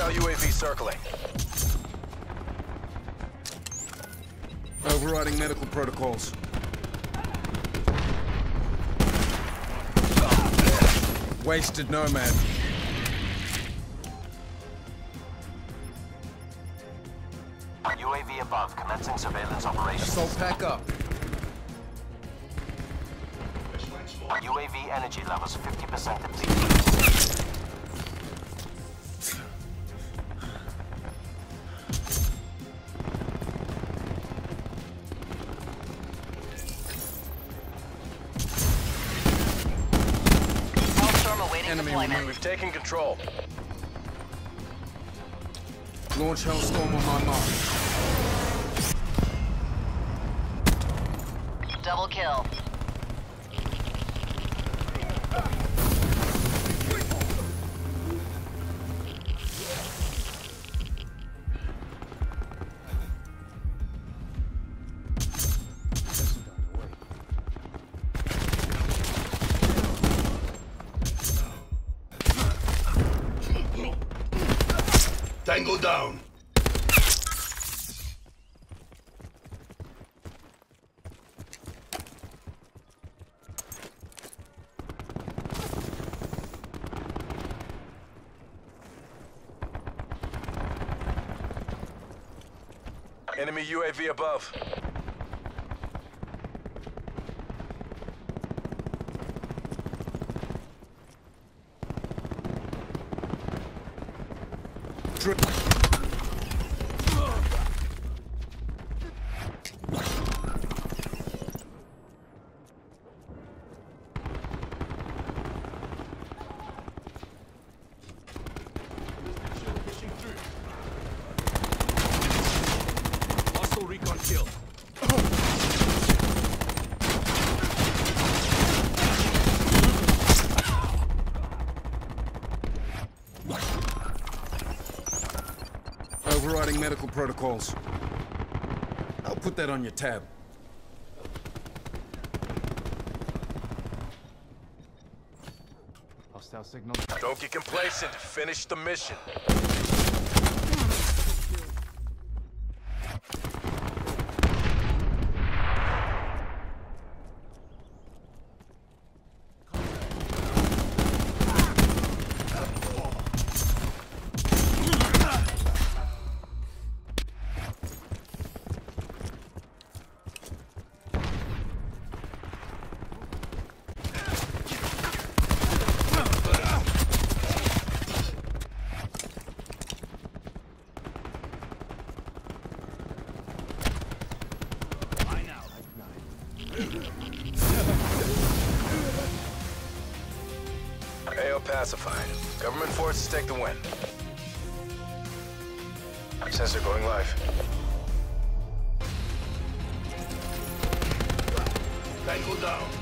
Hostile UAV circling. Overriding medical protocols. Wasted Nomad. UAV above, commencing surveillance operations. Assault pack up. UAV energy levels 50% depleted. Enemy deployment. We've taken control. Launch Hellstorm on my mark. Double kill. Tango down. Enemy UAV above. Dri- Hostile recon kill. Overriding medical protocols. I'll put that on your tab. Hostile signal. Don't get complacent. Finish the mission. AO pacified. Government forces take the win. Sensor going live. Tango down.